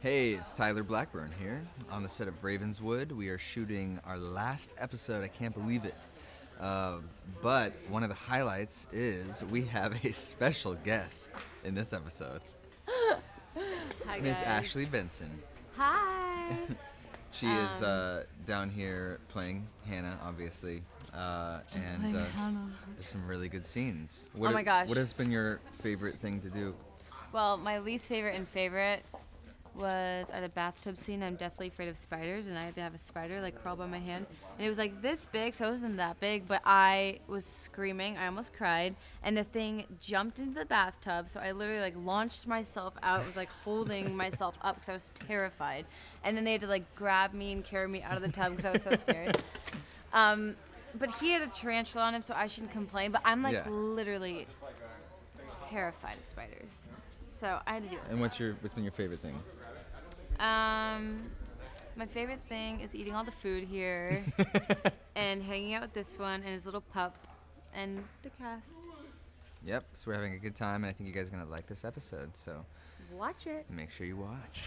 Hey, it's Tyler Blackburn here on the set of Ravenswood. We are shooting our last episode. I can't believe it. Uh, but one of the highlights is we have a special guest in this episode. Hi Miss guys. Ashley Benson. Hi. She is Um, uh, down here playing Hanna, obviously, uh, and uh, there's some really good scenes. What Oh my gosh. What has been your favorite thing to do? well, my least favorite and favorite was at a bathtub scene. I'm deathly afraid of spiders, and I had to have a spider like crawl by my hand, and it was like this big, so it wasn't that big, but I was screaming. I almost cried, and the thing jumped into the bathtub, so I literally like launched myself out. It was like holding myself up because I was terrified, and then they had to like grab me and carry me out of the tub because I was so scared. Um, but he had a tarantula on him, so I shouldn't complain. But I'm like Yeah. literally terrified of spiders, so I had to do it. And what's your what's been your favorite thing? Um, my favorite thing is eating all the food here and hanging out with this one and his little pup and the cast. Yep, so we're having a good time, and I think you guys are gonna like this episode. So Watch it. make sure you watch.